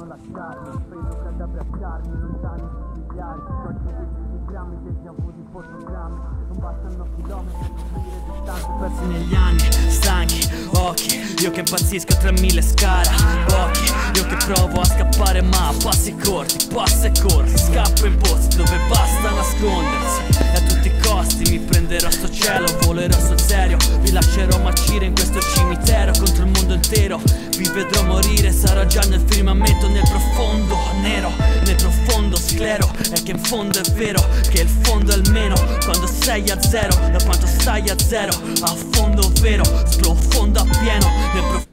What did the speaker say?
vogliono lasciarmi Spendo ad abbracciarmi Lontani sussidiari Faccio decidi grammi Déjà vu di fotogrammi Non bastano chilometri per coprire distanze persi negli anni Stanchi, occhi Io che impazzisco tra mille scala Occhi, io che provo a scappare ma passi corti Passa e corri, scappo in posti dove basta nascondersi. E a tutti i costi mi prenderò sto cielo Volerò sul serio Vi lascerò marcire in questo cimitero Contro il mondo intero Vi vedrò morire già nel firmamento Nel profondo nero Nel profondo sclero E che in fondo è vero Che il fondo è il meno Quando sei a zero Da quanto stai a zero A fondo vero Sprofondo a pieno